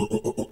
oh, oh, oh. oh.